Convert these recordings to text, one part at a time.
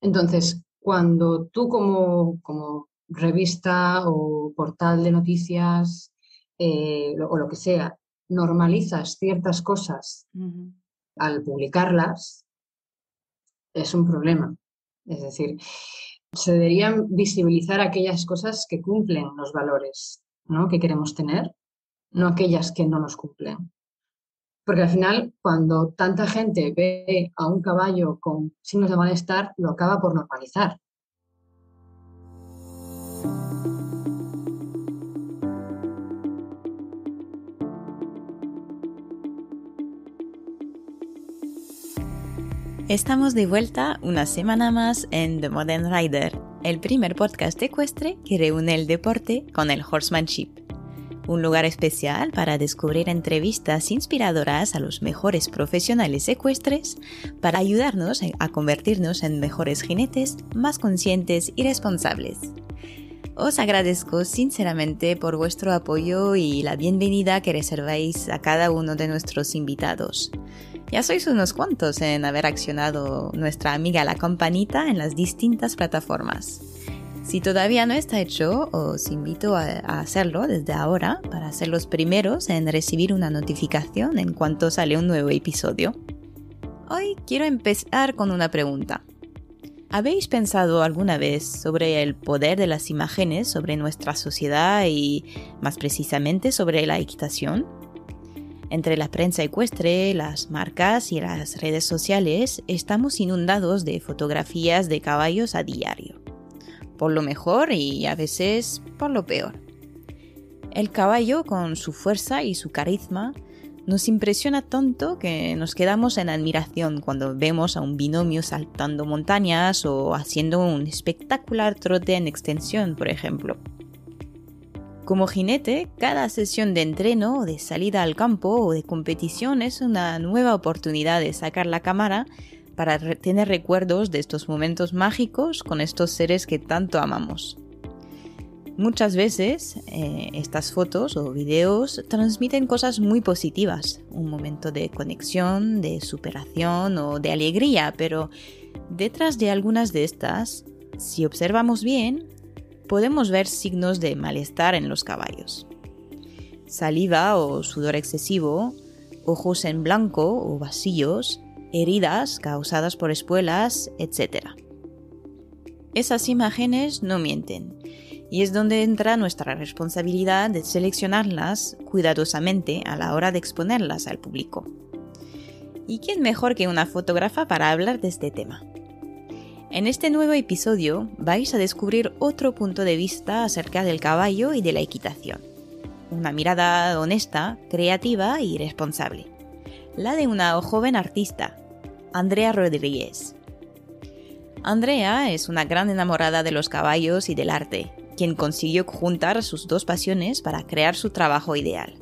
Entonces, cuando tú como, como revista o portal de noticias eh, o lo que sea, normalizas ciertas cosas al publicarlas, es un problema. Es decir, se deberían visibilizar aquellas cosas que cumplen los valores ¿no? que queremos tener, no aquellas que no nos cumplen. Porque al final, cuando tanta gente ve a un caballo con signos de malestar, lo acaba por normalizar. Estamos de vuelta una semana más en The Modern Rider, el primer podcast ecuestre que reúne el deporte con el horsemanship. Un lugar especial para descubrir entrevistas inspiradoras a los mejores profesionales ecuestres para ayudarnos a convertirnos en mejores jinetes más conscientes y responsables. Os agradezco sinceramente por vuestro apoyo y la bienvenida que reserváis a cada uno de nuestros invitados. Ya sois unos cuantos en haber accionado nuestra amiga la campanita en las distintas plataformas. Si todavía no está hecho, os invito a, hacerlo desde ahora para ser los primeros en recibir una notificación en cuanto sale un nuevo episodio. Hoy quiero empezar con una pregunta. ¿Habéis pensado alguna vez sobre el poder de las imágenes sobre nuestra sociedad y más precisamente sobre la equitación? Entre la prensa ecuestre, las marcas y las redes sociales estamos inundados de fotografías de caballos a diario. Por lo mejor y a veces por lo peor. El caballo, con su fuerza y su carisma, nos impresiona tanto que nos quedamos en admiración cuando vemos a un binomio saltando montañas o haciendo un espectacular trote en extensión, por ejemplo. Como jinete, cada sesión de entreno, de salida al campo o de competición es una nueva oportunidad de sacar la cámara para tener recuerdos de estos momentos mágicos con estos seres que tanto amamos. Muchas veces eh, estas fotos o videos transmiten cosas muy positivas, un momento de conexión, de superación o de alegría, pero detrás de algunas de estas, si observamos bien, podemos ver signos de malestar en los caballos. Saliva o sudor excesivo, ojos en blanco o vacíos, heridas causadas por espuelas, etc. Esas imágenes no mienten, y es donde entra nuestra responsabilidad de seleccionarlas cuidadosamente a la hora de exponerlas al público. ¿Y quién mejor que una fotógrafa para hablar de este tema? En este nuevo episodio vais a descubrir otro punto de vista acerca del caballo y de la equitación. Una mirada honesta, creativa y responsable. La de una joven artista, Andrea Rodríguez. Andrea es una gran enamorada de los caballos y del arte, quien consiguió juntar sus dos pasiones para crear su trabajo ideal.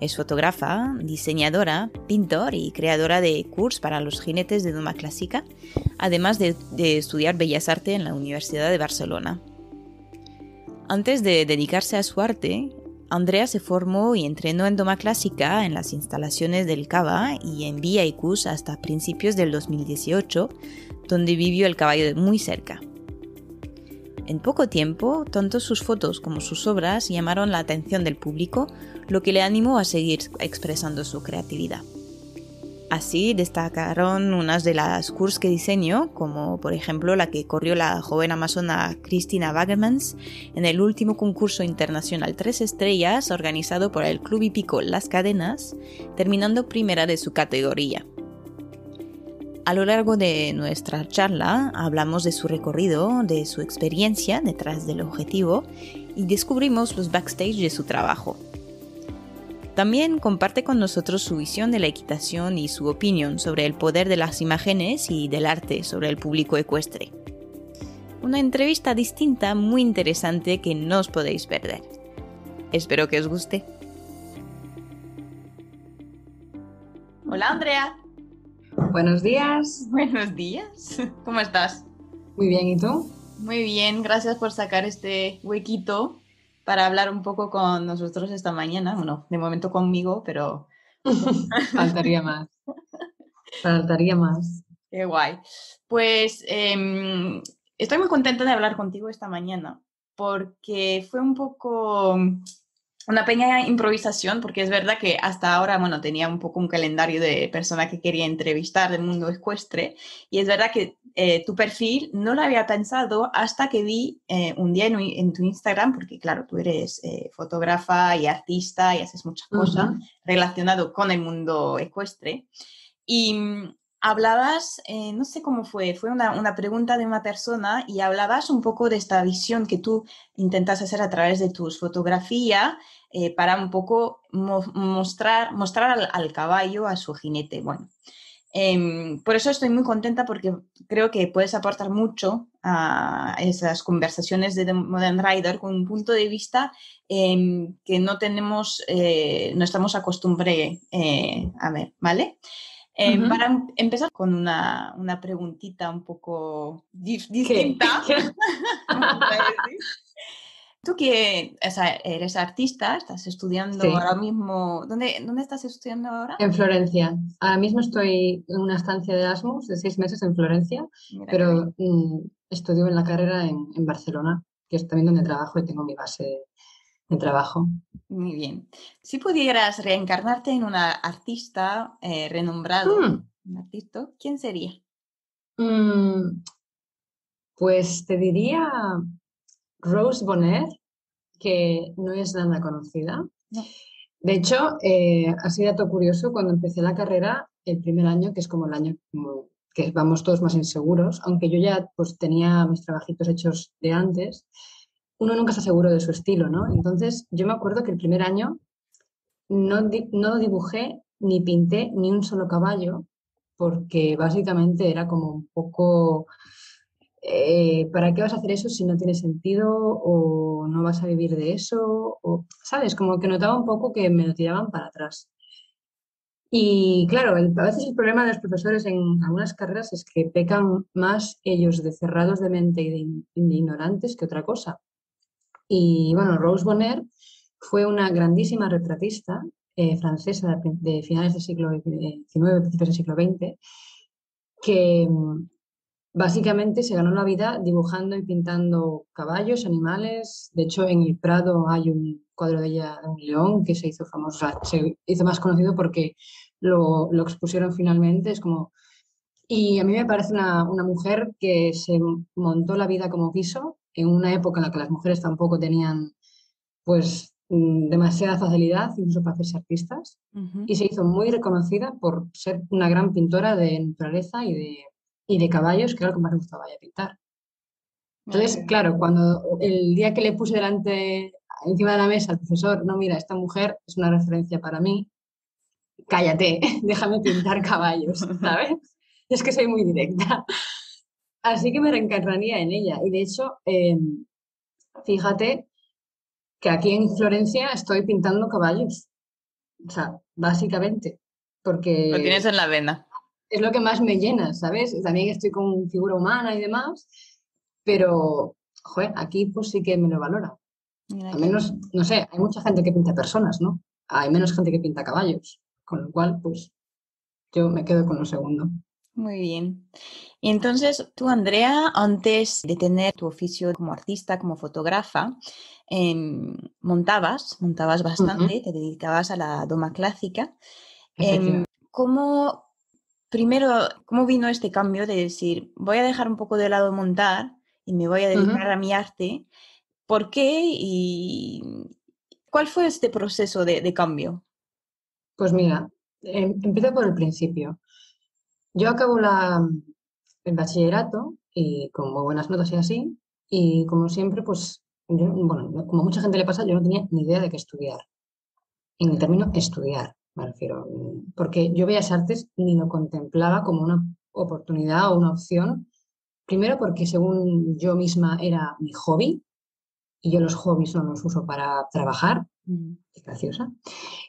Es fotógrafa, diseñadora, pintor y creadora de cursos para los jinetes de doma clásica, además de, estudiar Bellas Artes en la Universidad de Barcelona. Antes de dedicarse a su arte, Andrea se formó y entrenó en doma clásica en las instalaciones del Cava y en Vía Icus hasta principios del 2018, donde vivió el caballo muy cerca. En poco tiempo, tanto sus fotos como sus obras llamaron la atención del público, lo que le animó a seguir expresando su creatividad. Así destacaron unas de las cursos que diseñó, como por ejemplo la que corrió la joven amazona Cristina Wagemans en el último concurso internacional Tres Estrellas organizado por el Club Hípico Las Cadenas, terminando primera de su categoría. A lo largo de nuestra charla hablamos de su recorrido, de su experiencia detrás del objetivo y descubrimos los backstage de su trabajo. También comparte con nosotros su visión de la equitación y su opinión sobre el poder de las imágenes y del arte sobre el público ecuestre. Una entrevista distinta muy interesante que no os podéis perder. Espero que os guste. Hola Andrea. Buenos días. Buenos días. ¿Cómo estás? Muy bien, ¿y tú? Muy bien, gracias por sacar este huequito para hablar un poco con nosotros esta mañana. Bueno, de momento conmigo, pero... Faltaría más. Faltaría más. Qué guay. Pues em, estoy muy contenta de hablar contigo esta mañana porque fue un poco una pequeña improvisación, porque es verdad que hasta ahora, bueno, tenía un poco un calendario de personas que quería entrevistar del mundo ecuestre, y es verdad que eh, tu perfil no lo había pensado hasta que vi eh, un día en, tu Instagram, porque claro, tú eres eh, fotógrafa y artista y haces muchas cosas relacionadas con el mundo ecuestre. Y mm, hablabas, no sé cómo fue, fue una, una, pregunta de una persona y hablabas un poco de esta visión que tú intentas hacer a través de tus fotografías para un poco mostrar, mostrar al, caballo, a su jinete. Bueno, em, por eso estoy muy contenta porque creo que puedes aportar mucho a esas conversaciones de Modern Rider con un punto de vista em, que no tenemos, eh, no estamos acostumbrados eh, a ver, ¿vale? Em, para em, empezar con una, una preguntita un poco distinta, Tú que eres artista, estás estudiando ahora mismo. ¿Dónde, ¿Dónde estás estudiando ahora? En Florencia. Ahora mismo estoy en una estancia de Erasmus de seis meses en Florencia, pero mm, estudio en la carrera en, en, Barcelona, que es también donde trabajo y tengo mi base de trabajo. Muy bien. Si pudieras reencarnarte en una artista eh, renombrado, mm. un artista, ¿quién sería? Mm, pues te diría Rose Bonner, que no es nada conocida. De hecho, eh, ha sido dato curioso, cuando empecé la carrera, el primer año, que es como el año que vamos todos más inseguros, aunque yo ya pues tenía mis trabajitos hechos de antes, uno nunca está seguro de su estilo, ¿no? Entonces, yo me acuerdo que el primer año no, no dibujé ni pinté ni un solo caballo, porque básicamente era como un poco eh, ¿para qué vas a hacer eso si no tiene sentido o no vas a vivir de eso? ¿Sabes? Como que notaba un poco que me tiraban para atrás. Y claro, a veces el problema de los profesores en algunas carreras es que pecan más ellos de cerrados de mente y de, ignorantes que otra cosa. Y bueno, Rose Bonner fue una grandísima retratista eh, francesa de, finales del siglo XIX, principios del siglo XX, que Básicamente se ganó la vida dibujando y pintando caballos, animales. De hecho, en el Prado hay un cuadro de ella, de un león, que se hizo famoso, se hizo más conocido porque lo, expusieron finalmente. Es como... Y a mí me parece una, mujer que se montó la vida como quiso, en una época en la que las mujeres tampoco tenían pues mm, demasiada facilidad incluso para hacerse artistas y se hizo muy reconocida por ser una gran pintora de naturaleza y de y de caballos, que era lo que más me gustaba ya pintar. Entonces, claro, cuando el día que le puse delante, encima de la mesa al profesor, no, mira, esta mujer es una referencia para mí, cállate, déjame pintar caballos, ¿sabes? Es que soy muy directa. Así que me reencarnaría en ella. Y de hecho, em, fíjate que aquí en Florencia estoy pintando caballos. O sea, básicamente. Porque... Lo tienes en la vena es lo que más me llena, ¿sabes? También estoy con figura humana y demás, pero, joder, aquí pues sí que me lo valora. Al menos, no sé, hay mucha gente que pinta personas, ¿no? Hay menos gente que pinta caballos, con lo cual, pues, yo me quedo con lo segundo. Muy bien. Y entonces, tú, Andrea, antes de tener tu oficio como artista, como fotógrafa, em, montabas, montabas bastante, te dedicabas a la doma clásica. Eh, ¿Cómo, primero, ¿cómo vino este cambio de decir, voy a dejar un poco de lado montar y me voy a dedicar a mi arte? ¿Por qué y cuál fue este proceso de, cambio? Pues mira, em, empiezo por el principio. Yo acabo la, el bachillerato y con muy buenas notas y así, y como siempre, pues, bueno, como mucha gente le pasa, yo no tenía ni idea de qué estudiar. En el término estudiar me refiero, porque yo Bellas Artes ni lo contemplaba como una oportunidad o una opción, primero porque según yo misma era mi hobby, y yo los hobbies no los uso para trabajar, mm. qué graciosa,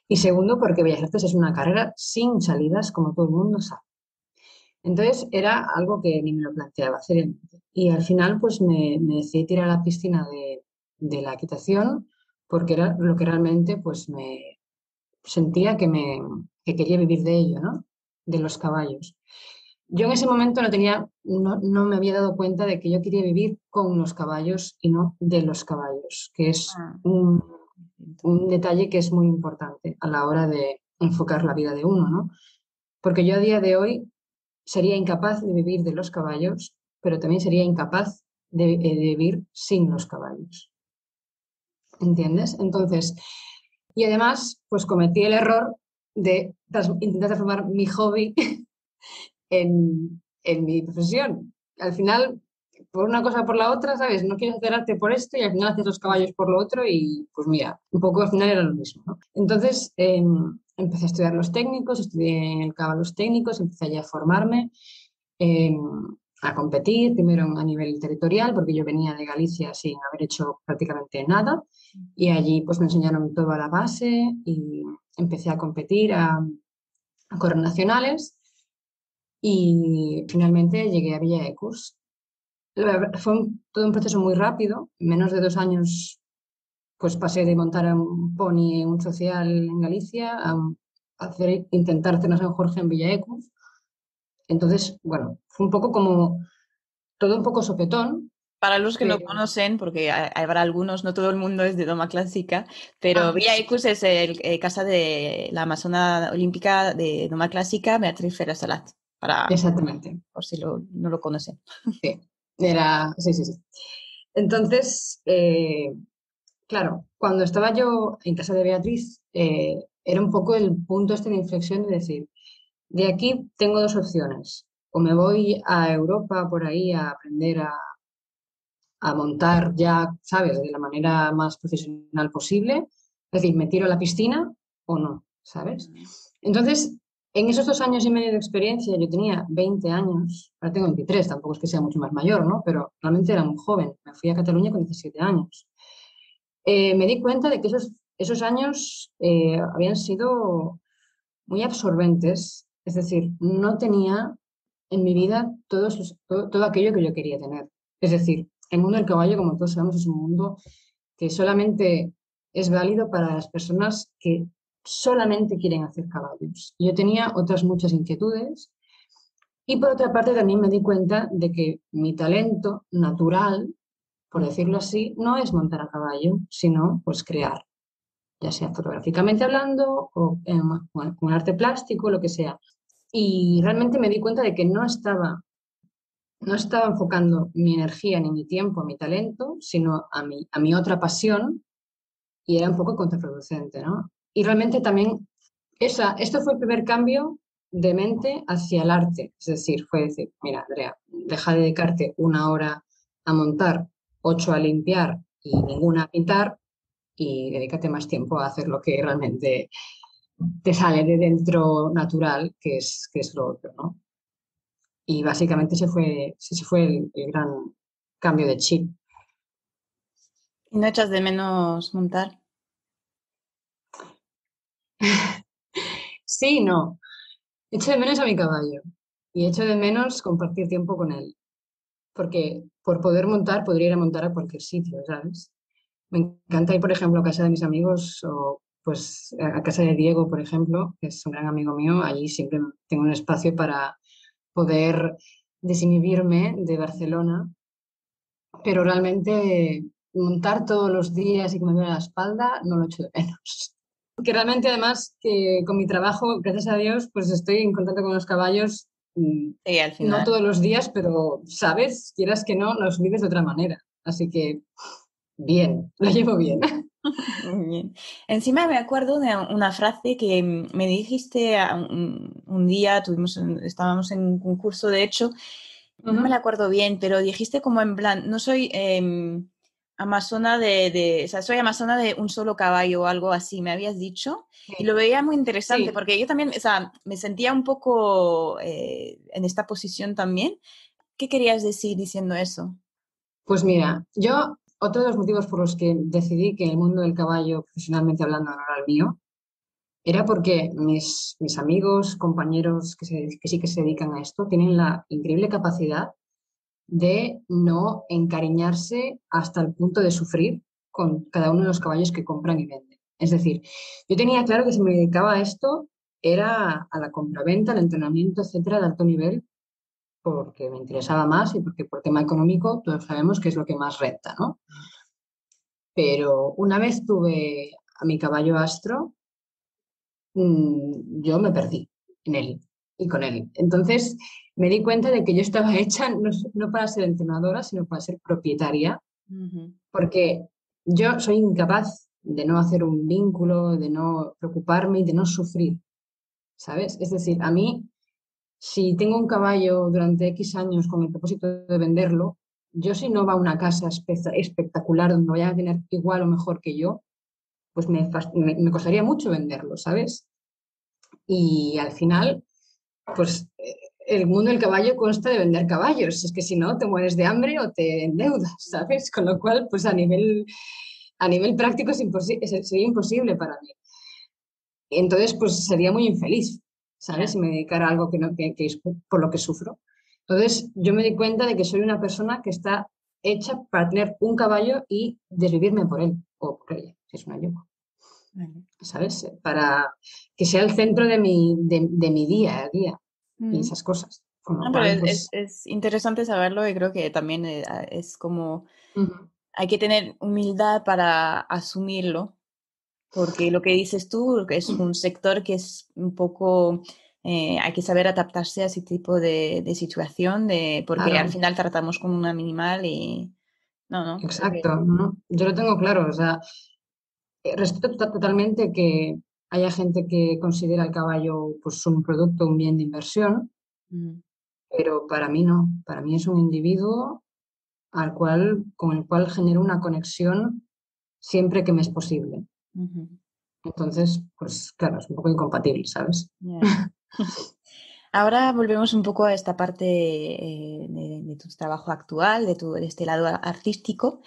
y segundo porque Bellas Artes es una carrera sin salidas, como todo el mundo sabe. Entonces era algo que ni me lo planteaba seriamente. Y al final pues me, decidí tirar a la piscina de, de la equitación porque era lo que realmente pues me, sentía que, me, quería vivir de ello, ¿no? De los caballos. yo en ese momento no tenía, no, no, me había dado cuenta de que yo quería vivir con los caballos y no de los caballos, que es ah. un, un, detalle que es muy importante a la hora de enfocar la vida de uno, ¿no? Porque yo a día de hoy sería incapaz de vivir de los caballos, pero también sería incapaz de, de vivir sin los caballos. ¿Entiendes? Entonces, y además, pues cometí el error de intentar transformar mi hobby en, mi profesión. Al final, por una cosa por la otra, ¿sabes? No quieres hacer arte por esto y al final haces los caballos por lo otro y pues mira, un poco al final era lo mismo. Entonces em, empecé a estudiar los técnicos, estudié en el CABA los técnicos, empecé a formarme, em, a competir, primero a nivel territorial, porque yo venía de Galicia sin haber hecho prácticamente nada y allí pues me enseñaron toda la base y empecé a competir a, a correr nacionales y finalmente llegué a Villa Ecus. Fue todo un proceso muy rápido, en menos de dos años pues pasé de montar un pony en un social en Galicia a hacer, intentar hacer San Jorge en Villa Ecus. Entonces, bueno, fue un poco como todo un poco sopetón. Para los que no conocen, porque habrá algunos, no todo el mundo es de Doma Clásica, pero ah, Villa Ecus es el eh, casa de la Amazona Olímpica de Doma Clásica, Beatriz Ferrer Salat. Exactamente. Por si no lo conocen. Sí, era, sí, sí, sí. Entonces, eh, claro, cuando estaba yo en casa de Beatriz, eh, era un poco el punto este de inflexión de decir, de aquí tengo dos opciones. O me voy a Europa por ahí a aprender a, montar ya, ¿sabes?, de la manera más profesional posible. Es decir, me tiro a la piscina o no, ¿sabes? Entonces, en esos dos años y medio de experiencia, yo tenía 20 años, ahora tengo 23, tampoco es que sea mucho más mayor, ¿no? Pero realmente era muy joven. Me fui a Cataluña con 17 años. Eh, me di cuenta de que esos, esos años eh, habían sido muy absorbentes, es decir, no tenía en mi vida todo, todo, aquello que yo quería tener. Es decir, el mundo del caballo, como todos sabemos, es un mundo que solamente es válido para las personas que solamente quieren hacer caballos. Yo tenía otras muchas inquietudes y por otra parte también me di cuenta de que mi talento natural, por decirlo así, no es montar a caballo, sino pues crear, ya sea fotográficamente hablando o con arte plástico, lo que sea. Y realmente me di cuenta de que no estaba no estaba enfocando mi energía ni mi tiempo, mi talento, sino a mi, a mi otra pasión y era un poco contraproducente, ¿no? Y realmente también, esa, esto fue el primer cambio de mente hacia el arte. Es decir, fue decir, mira, Andrea, deja de dedicarte una hora a montar, ocho a limpiar y ninguna a pintar y dedícate más tiempo a hacer lo que realmente te sale de dentro natural, que es, que es lo otro, ¿no? Y básicamente ese fue, ese fue el, el gran cambio de chip. ¿Y no echas de menos montar? sí, no. Echo de menos a mi caballo y echo de menos compartir tiempo con él. Porque por poder montar, podría ir a montar a cualquier sitio, ¿sabes? Me encanta ir, por ejemplo, a casa de mis amigos o pues a casa de Diego, por ejemplo, que es un gran amigo mío. Allí siempre tengo un espacio para poder desinhibirme de Barcelona. Pero realmente montar todos los días y que me duele la espalda no lo echo de menos que realmente además que con mi trabajo, gracias a Dios, pues estoy en contacto con los caballos mm, al final. no todos los días, pero sabes, quieras que no, los vives de otra manera. Así que bien, lo llevo bien. Bien. Encima me acuerdo de una frase que me dijiste un, día, tuvimos, estábamos en un curso de hecho, no me la acuerdo bien, pero dijiste como en plan, no soy... Em, amazona de, o sea, soy amazona de un solo caballo o algo así, me habías dicho. Y lo veía muy interesante porque yo también, o sea, me sentía un poco eh, en esta posición también. ¿Qué querías decir diciendo eso? Pues mira, yo, otro de los motivos por los que decidí que el mundo del caballo, profesionalmente hablando, no era el mío, era porque mis, amigos, compañeros que, que sí que se dedican a esto, tienen la increíble capacidad de no encariñarse hasta el punto de sufrir con cada uno de los caballos que compran y venden. Es decir, yo tenía claro que si me dedicaba a esto era a la compraventa, al entrenamiento, etcétera, de alto nivel, porque me interesaba más y porque por tema económico todos sabemos que es lo que más renta, ¿no? Pero una vez tuve a mi caballo astro, mm, yo me perdí en él y con él. Entonces me di cuenta de que yo estaba hecha no, para ser entrenadora, sino para ser propietaria, porque yo soy incapaz de no hacer un vínculo, de no preocuparme y de no sufrir, ¿sabes? Es decir, a mí, si tengo un caballo durante X años con el propósito de venderlo, yo si no va a una casa espectacular donde vaya a tener igual o mejor que yo, pues me, me, costaría mucho venderlo, ¿sabes? Y al final, pues eh, el mundo del caballo consta de vender caballos. Es que si no, te mueres de hambre o te endeudas, ¿sabes? Con lo cual, pues a nivel, a nivel práctico es sería imposible para mí. Entonces, pues sería muy infeliz, ¿sabes? Si me dedicara a algo que, no, que, es por lo que sufro. Entonces, yo me di cuenta de que soy una persona que está hecha para tener un caballo y desvivirme por él, o por ella, si es una yegua. ¿Sabes? Para que sea el centro de mi, de, mi día a día y mm. esas cosas. Pues es, interesante saberlo y creo que también eh, es como hay que tener humildad para asumirlo, porque lo que dices tú es un sector que es un poco, eh, hay que saber adaptarse a ese tipo de, situación, de, porque al final tratamos como un animal y... No, no. Exacto, yo lo tengo claro, o sea, eh, respeto totalmente que haya gente que considera el caballo pues, un producto, un bien de inversión, mm. pero para mí no. Para mí es un individuo al cual, con el cual genero una conexión siempre que me es posible. Entonces, pues claro, es un poco incompatible, ¿sabes? Ahora volvemos un poco a esta parte eh, de, tu trabajo actual, de, tu, de este lado artístico.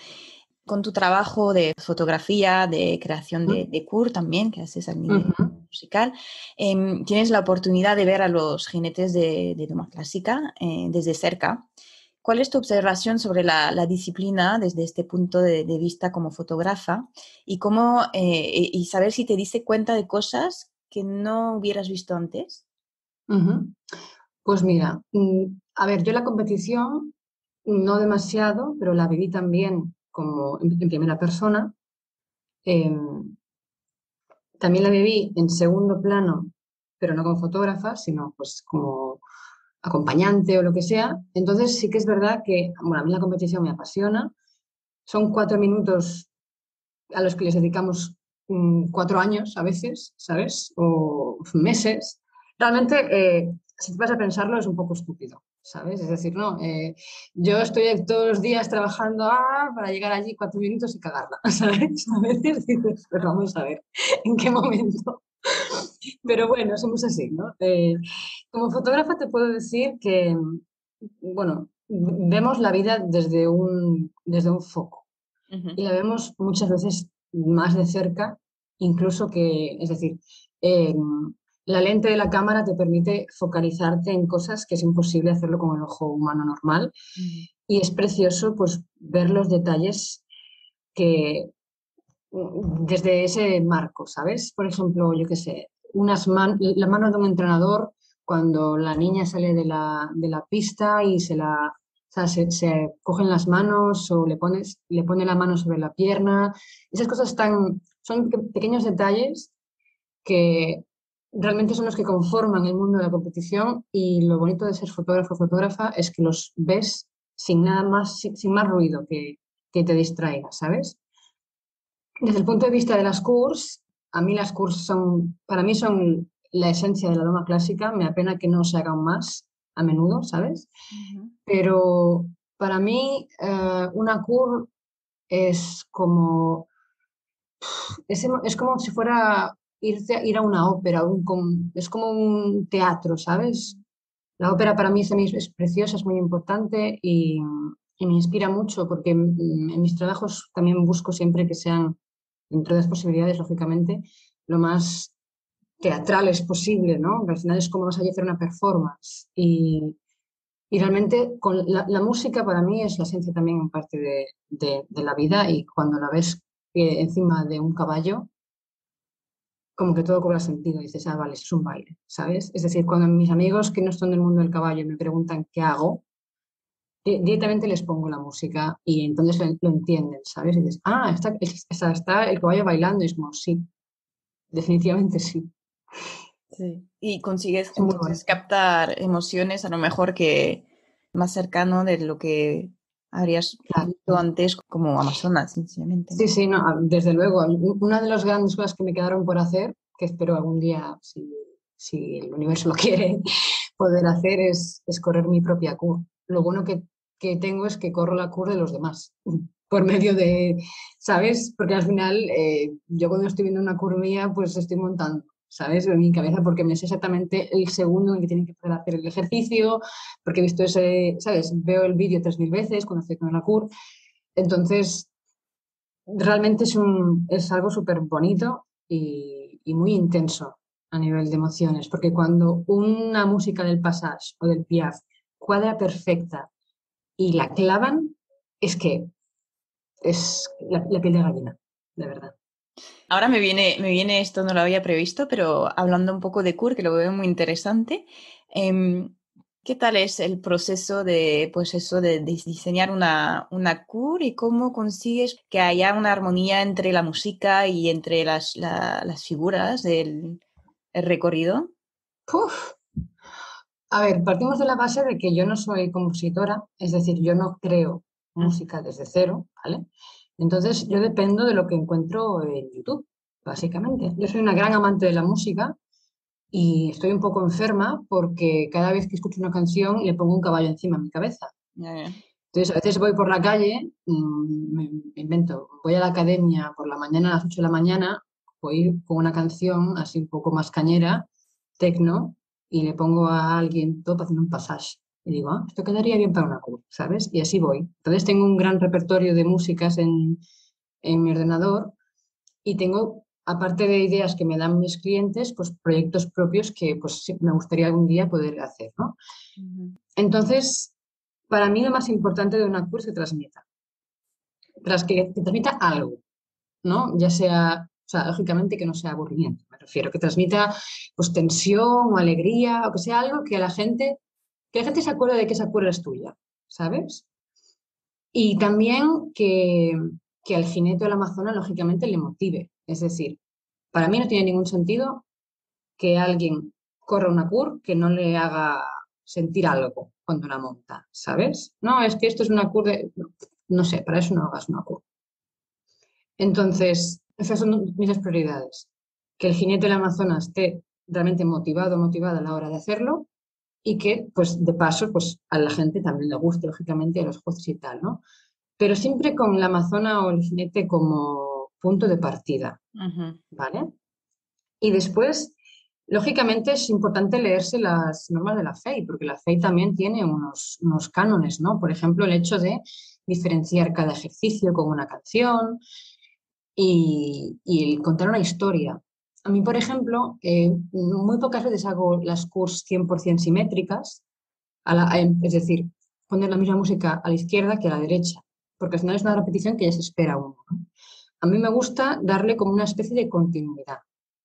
Con tu trabajo de fotografía, de creación de, de CUR también, que haces al nivel musical, em, tienes la oportunidad de ver a los jinetes de, de Doma Clásica eh, desde cerca. ¿Cuál es tu observación sobre la, disciplina desde este punto de, vista como fotógrafa y, cómo, eh, y saber si te diste cuenta de cosas que no hubieras visto antes? Pues mira, mm, a ver, yo la competición no demasiado, pero la viví también como en, primera persona. Em, también la viví en segundo plano, pero no como fotógrafa, sino pues como acompañante o lo que sea. Entonces sí que es verdad que, bueno, a mí la competición me apasiona. Son cuatro minutos a los que les dedicamos mm, cuatro años a veces, ¿sabes? O meses. Realmente, eh, si te vas a pensarlo, es un poco estúpido. ¿sabes? Es decir, no, eh, yo estoy todos los días trabajando ah, para llegar allí cuatro minutos y cagarla, ¿sabes? A veces dices, pero vamos a ver, ¿en qué momento? Pero bueno, somos así, ¿no? Eh, como fotógrafa te puedo decir que, bueno, vemos la vida desde un, desde un foco y la vemos muchas veces más de cerca, incluso que, es decir, em, la lente de la cámara te permite focalizarte en cosas que es imposible hacerlo con el ojo humano normal. Y es precioso pues, ver los detalles que desde ese marco, ¿sabes? Por ejemplo, yo qué sé, unas la mano de un entrenador cuando la niña sale de la, pista y se la se, cogen las manos o le, pones, le pone la mano sobre la pierna. Esas cosas tan, son pequeños detalles que realmente son los que conforman el mundo de la competición y lo bonito de ser fotógrafo o fotógrafa es que los ves sin nada más, sin, más ruido que, que, te distraiga, ¿sabes? Desde el punto de vista de las CURS, a mí las CURS son, para mí son la esencia de la doma clásica, me apena que no se hagan más a menudo, ¿sabes? Pero para mí eh, una CUR es como, es, es como si fuera ir a una ópera, es como un teatro, ¿sabes? La ópera para mí es, preciosa, es muy importante y, me inspira mucho porque en, mis trabajos también busco siempre que sean, dentro de las posibilidades, lógicamente, lo más teatrales posible, ¿no? al final es como vas a hacer una performance. Y, realmente con la, música para mí es la esencia también en parte de, de la vida y cuando la ves eh, encima de un caballo, como que todo cobra sentido. Y dices, ah, vale, es un baile, ¿sabes? Es decir, cuando mis amigos que no son del mundo del caballo me preguntan qué hago, directamente les pongo la música y entonces lo, entienden, ¿sabes? Y dices, ah, está, está, está, el caballo bailando y es como, sí, definitivamente sí. Sí, y consigues captar emociones a lo mejor que más cercano de lo que habrías visto antes como Amazonas, sencillamente. Sí, sí, no, desde luego. Una de las grandes cosas que me quedaron por hacer, que espero algún día, si, si el universo lo quiere, poder hacer, es, es correr mi propia cur. Lo bueno que, que, tengo es que corro la cur de los demás, por medio de, ¿sabes? Porque al final, eh, yo cuando estoy viendo una cur mía, pues estoy montando ¿sabes? En mi cabeza, porque me sé exactamente el segundo en que tienen que poder hacer el ejercicio, porque he visto ese, ¿sabes? Veo el vídeo tres mil veces cuando estoy con la CUR. Entonces, realmente es, un, es algo súper bonito y, y, muy intenso a nivel de emociones, porque cuando una música del Passage o del Piaf cuadra perfecta y la clavan, es que es la, la piel de gallina, de verdad. Ahora me viene, me viene esto, no lo había previsto, pero hablando un poco de CUR, que lo veo muy interesante. Em, ¿Qué tal es el proceso de, pues eso, de, diseñar una, una CUR y cómo consigues que haya una armonía entre la música y entre las, las figuras del recorrido? A ver, partimos de la base de que yo no soy compositora, es decir, yo no creo mm. música desde cero, ¿vale? Entonces, yo dependo de lo que encuentro en YouTube, básicamente. Yo soy una gran amante de la música y estoy un poco enferma porque cada vez que escucho una canción le pongo un caballo encima de mi cabeza. Entonces, a veces voy por la calle, mm, me invento, voy a la academia por la mañana a las 8 de la mañana, voy con una canción así un poco más cañera, tecno, y le pongo a alguien todo haciendo un pasaje. Y digo, ah, esto quedaría bien para una CUR, ¿sabes? Y así voy. Entonces tengo un gran repertorio de músicas en, en mi ordenador y tengo, aparte de ideas que me dan mis clientes, pues proyectos propios que pues me gustaría algún día poder hacer, ¿no? Entonces, para mí lo más importante de una CUR es que transmita. Tras que, que transmita algo, ¿no? Ya sea sea, lógicamente que no sea aburrimiento, me refiero, que transmita pues tensión o alegría o que sea algo que a la gente que la gente se acuerde de que esa cura es tuya, ¿sabes? Y también que, que al jinete del Amazonas, lógicamente, le motive. Es decir, para mí no tiene ningún sentido que alguien corra una cur que no le haga sentir algo cuando la monta, ¿sabes? No, es que esto es una cur de... No sé, para eso no hagas una cur. Entonces, esas son mis prioridades. Que el jinete del Amazonas esté realmente motivado, motivada a la hora de hacerlo y que, pues, de paso, pues, a la gente también le guste, lógicamente, a los jueces y tal, ¿no? Pero siempre con la Amazona o el jinete como punto de partida, ¿vale? Y después, lógicamente, es importante leerse las normas de la FEI, porque la FEI también tiene unos, unos cánones, ¿no? Por ejemplo, el hecho de diferenciar cada ejercicio con una canción y, y contar una historia. A mí, por ejemplo, eh, muy pocas veces hago las curs 100% simétricas, es decir, poner la misma música a la izquierda que a la derecha, porque al final es una repetición que ya se espera uno. A mí me gusta darle como una especie de continuidad.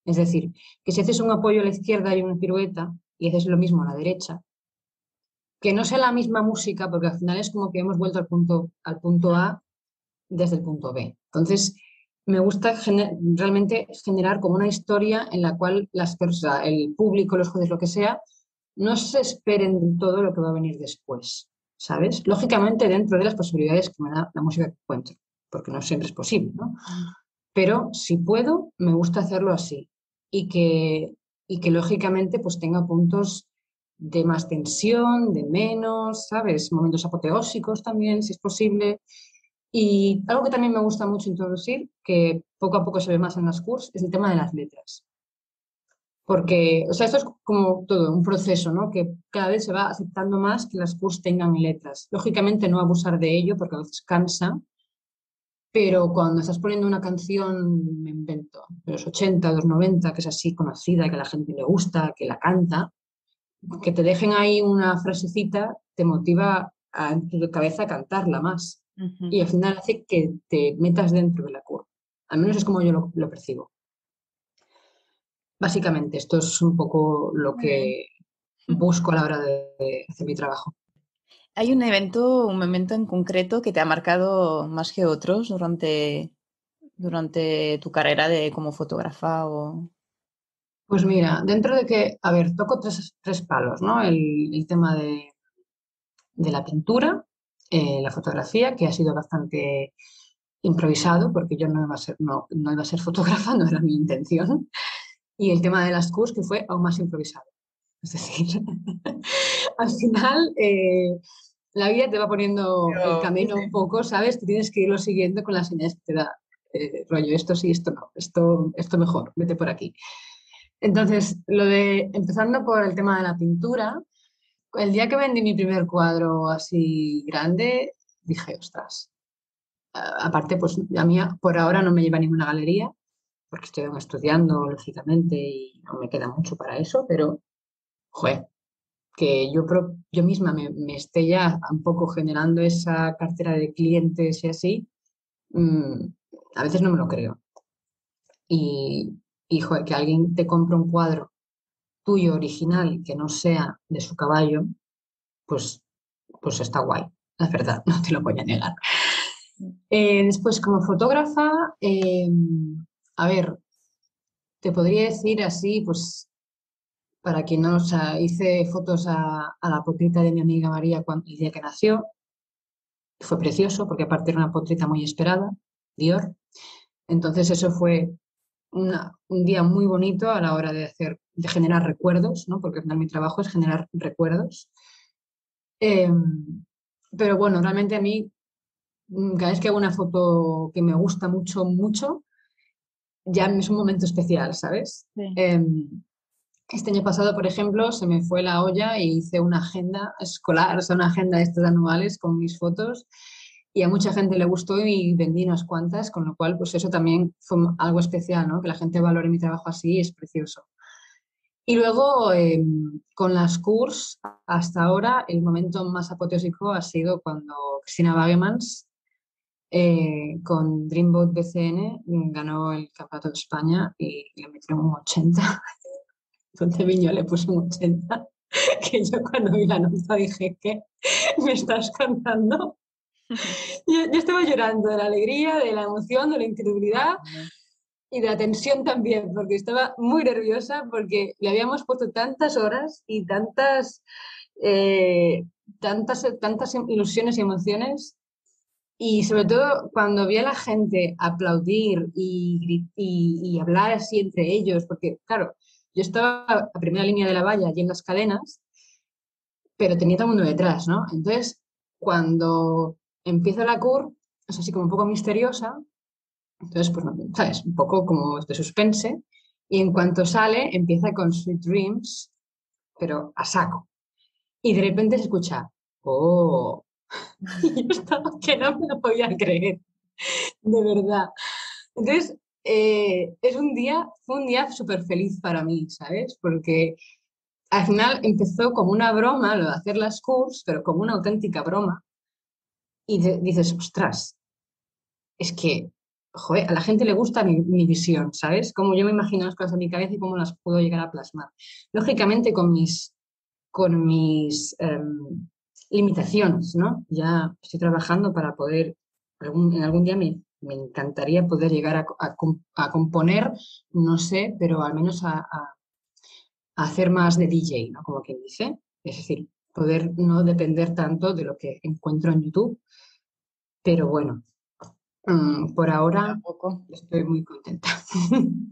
Es decir, que si haces un apoyo a la izquierda y una pirueta y haces lo mismo a la derecha, que no sea la misma música, porque al final es como que hemos vuelto al punto, al punto A desde el punto B. Entonces, me gusta realmente generar como una historia en la cual las personas, el público, los jueces, lo que sea, no se esperen todo lo que va a venir después, ¿sabes? Lógicamente dentro de las posibilidades que me da la música que encuentro, porque no siempre es posible, ¿no? Pero si puedo, me gusta hacerlo así y que, y que lógicamente pues tenga puntos de más tensión, de menos, ¿sabes? Momentos apoteósicos también, si es posible. Y algo que también me gusta mucho introducir, que poco a poco se ve más en las cursos, es el tema de las letras. Porque, o sea, esto es como todo, un proceso, ¿no? Que cada vez se va aceptando más que las cursos tengan letras. Lógicamente no abusar de ello porque a veces cansa, pero cuando estás poniendo una canción, me invento, de los 80, de los 90, que es así conocida, que a la gente le gusta, que la canta, que te dejen ahí una frasecita, te motiva a, en tu cabeza a cantarla más y al final hace que te metas dentro de la curva. Al menos es como yo lo, percibo. básicamente, esto es un poco lo que busco a la hora de, hacer mi trabajo. ¿Hay un evento, un momento en concreto que te ha marcado más que otros durante, durante tu carrera de como fotógrafa? O... Pues mira, dentro de que, a ver, toco tres, tres palos, ¿no? El, tema de, de, la pintura, eh, la fotografía, que ha sido bastante improvisado, porque yo no iba a ser, no, no iba a ser fotógrafa, no era mi intención. Y el tema de las CUS, que fue aún más improvisado. Es decir, al final eh, la vida te va poniendo el camino un poco, ¿sabes? Tienes que irlo siguiendo con las señales que te da. Eh, rollo, esto sí, esto no, esto, esto mejor, vete por aquí. Entonces, lo de, empezando por el tema de la pintura, el día que vendí mi primer cuadro así grande, dije, ostras, aparte, pues a mí por ahora no me lleva ninguna galería, porque estoy estudiando, lógicamente, y no me queda mucho para eso, pero joder, que yo, yo misma me, esté ya un poco generando esa cartera de clientes y así, mm, a veces no me lo creo. Y, y que alguien te compre un cuadro tuyo original que no sea de su caballo, pues, pues está guay, la verdad, no te lo voy a negar. Eh, después, como fotógrafa, em, a ver, te podría decir así, pues para quien no, hice fotos a, la potrita de mi amiga María cuando, el día que nació. Fue precioso porque aparte era una potrita muy esperada, Dior. Entonces eso fue un día muy bonito a la hora de hacer, de generar recuerdos, ¿no? Porque al final mi trabajo es generar recuerdos. Em, pero bueno, realmente a mí, mm, cada vez que hago una foto que me gusta mucho, mucho, ya es un momento especial, ¿sabes? Em, este año pasado, por ejemplo, se me fue la olla y hice una agenda escolar, o sea, una agenda de estos anuales con mis fotos y a mucha gente le gustó y vendí unas cuantas, con lo cual, pues eso también fue algo especial, ¿no? Que la gente valore mi trabajo así es precioso. Y luego, em, con las CURS, hasta ahora, el momento más apoteósico ha sido cuando Cristina Wagemans, eh, con Dreamboat BCN, ganó el Campeonato de España y le metieron un 80 Viño le puso un 80, que yo cuando vi la nota dije, ¿qué me estás contando? Yo, estaba llorando de la alegría, de la emoción, de la incredulidad y de la tensión también, porque estaba muy nerviosa porque le habíamos puesto tantas horas y tantas, eh, tantas, tantas ilusiones y emociones. Y sobre todo cuando vi a la gente aplaudir y, y, y hablar así entre ellos, porque claro, yo estaba a primera línea de la valla y en las cadenas, pero tenía todo el mundo detrás, ¿no? Entonces, cuando empieza la cur, es así como un poco misteriosa, entonces, pues, ¿sabes? Un poco como de suspense, y en cuanto sale, empieza con Sweet Dreams, pero a saco. Y de repente se escucha, ¡oh! Y yo estaba que no me lo podía creer, de verdad. Entonces, eh, es un día, fue un día súper feliz para mí, ¿sabes? Porque al final empezó como una broma lo de hacer las curs, pero como una auténtica broma. Y dices, ostras, es que, joder, a la gente le gusta mi, visión, ¿sabes? Como yo me imagino las cosas en mi cabeza y cómo las puedo llegar a plasmar. Lógicamente con mis, con mis em, limitaciones, ¿no? Ya estoy trabajando para poder, en algún día me, me encantaría poder llegar a, componer, no sé, pero al menos a, hacer más de DJ, ¿no? Como quien dice. Es decir, poder no depender tanto de lo que encuentro en YouTube. Pero bueno, mm, por ahora estoy muy contenta.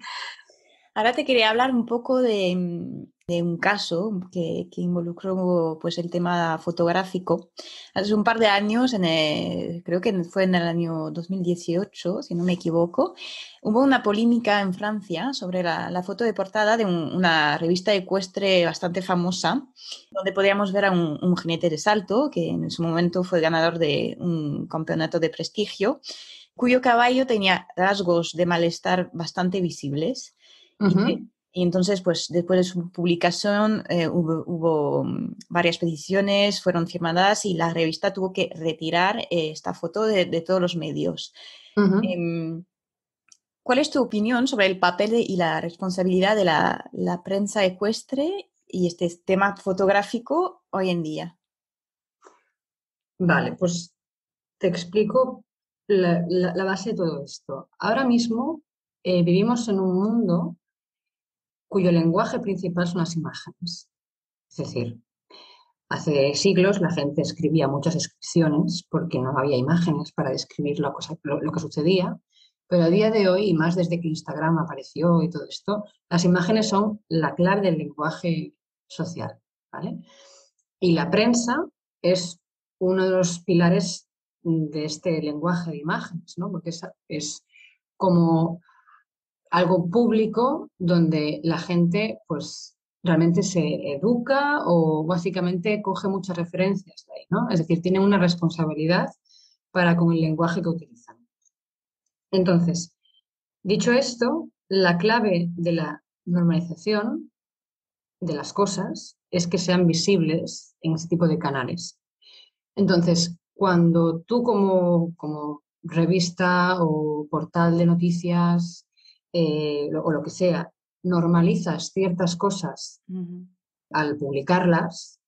Ahora te quería hablar un poco de, mm, de un caso que, que, involucró pues, el tema fotográfico. Hace un par de años, en creo que fue en el año 2018, si no me equivoco, hubo una polémica en Francia sobre la, foto de portada de una revista ecuestre bastante famosa, donde podíamos ver a un, un jinete de salto, que en su momento fue ganador de un campeonato de prestigio, cuyo caballo tenía rasgos de malestar bastante visibles. Y entonces, pues después de su publicación eh, hubo, mm, varias peticiones, fueron firmadas y la revista tuvo que retirar eh, esta foto de, todos los medios. Em, ¿Cuál es tu opinión sobre el papel y la responsabilidad de la, prensa ecuestre y este tema fotográfico hoy en día? Vale, pues te explico la, base de todo esto. Ahora mismo eh, vivimos en un mundo cuyo lenguaje principal son las imágenes. Es decir, hace siglos la gente escribía muchas descripciones porque no había imágenes para describir lo que sucedía pero a día de hoy, y más desde que Instagram apareció y todo esto, las imágenes son la clave del lenguaje social. ¿vale? Y la prensa es uno de los pilares de este lenguaje de imágenes, ¿no? porque es, es como algo público donde la gente pues realmente se educa o básicamente coge muchas referencias de ahí, ¿no? Es decir, tiene una responsabilidad para con el lenguaje que utilizan. Entonces, dicho esto, la clave de la normalización de las cosas es que sean visibles en ese tipo de canales. Entonces, cuando tú como, revista o portal de noticias eh, o lo que sea, normalizas ciertas cosas al publicarlas,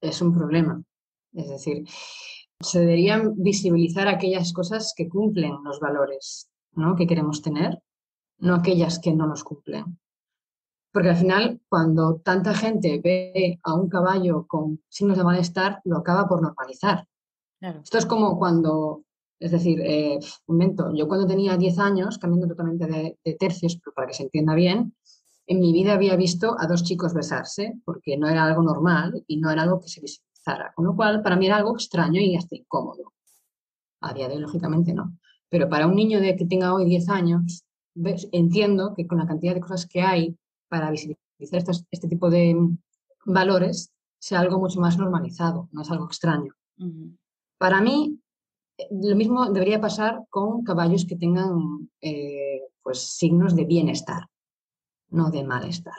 es un problema. Es decir, se deberían visibilizar aquellas cosas que cumplen los valores ¿no? que queremos tener, no aquellas que no nos cumplen. Porque al final, cuando tanta gente ve a un caballo con signos de malestar, lo acaba por normalizar. Esto es como cuando, es decir, eh, un momento, yo cuando tenía 10 años, cambiando totalmente de, de tercios, pero para que se entienda bien, en mi vida había visto a dos chicos besarse, porque no era algo normal y no era algo que se con lo cual, para mí era algo extraño y hasta incómodo. A día de hoy, lógicamente, no. Pero para un niño de que tenga hoy 10 años, entiendo que con la cantidad de cosas que hay para visibilizar este tipo de valores, sea algo mucho más normalizado, no es algo extraño. Para mí, lo mismo debería pasar con caballos que tengan eh, pues, signos de bienestar, no de malestar.